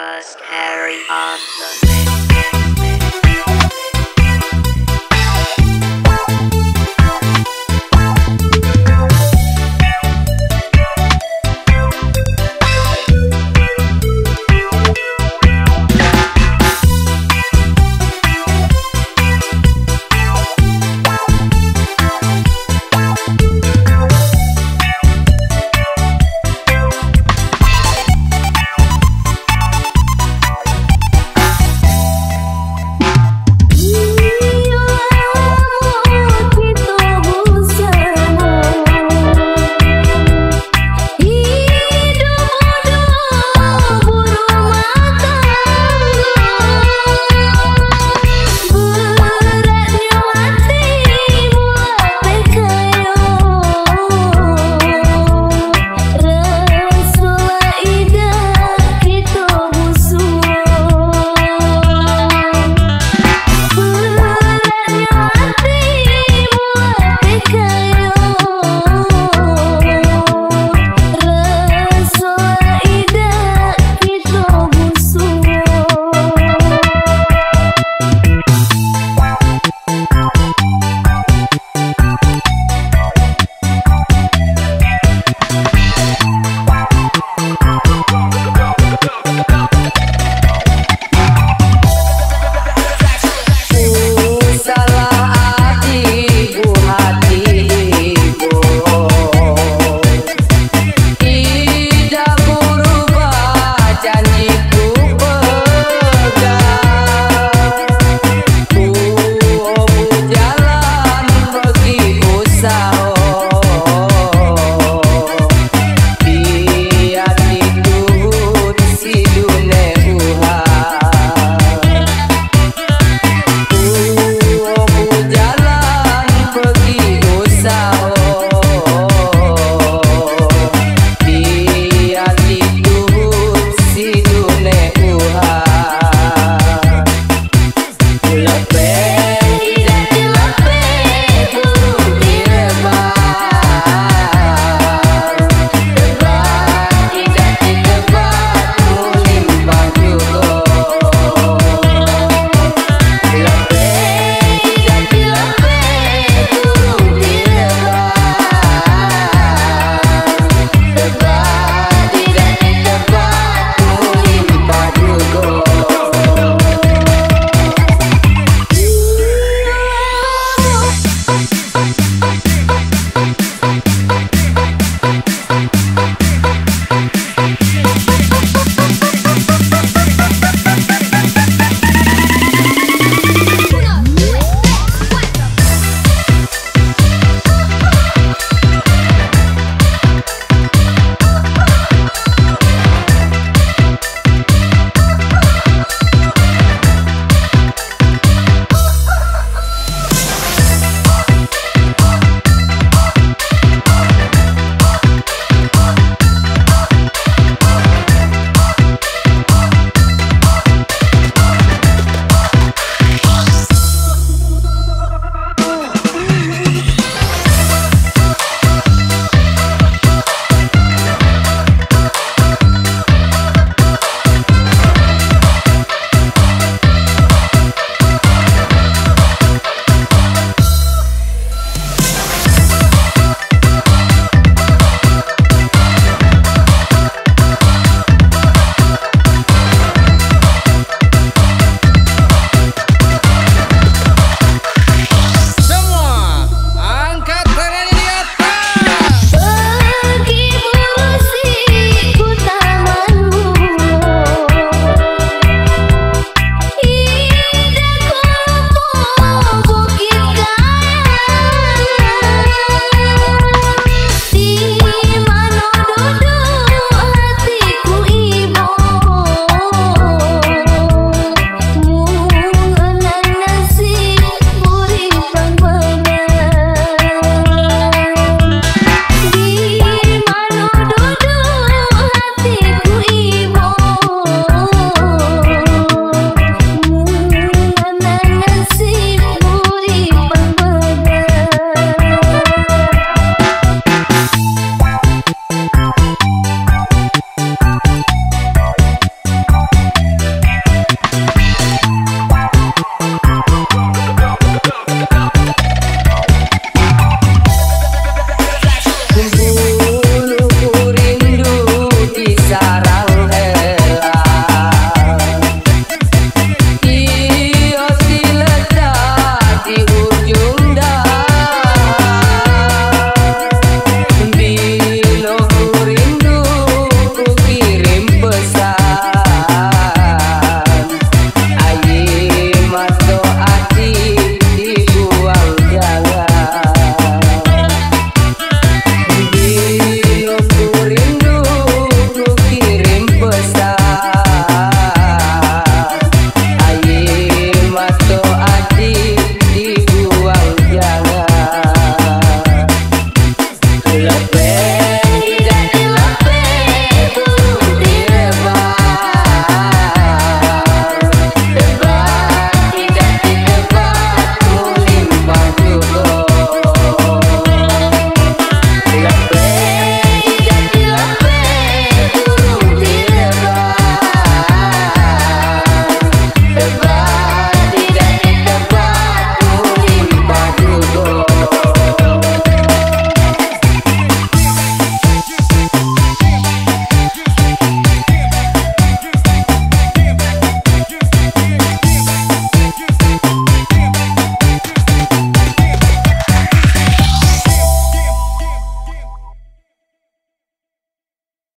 First Harry on the. stop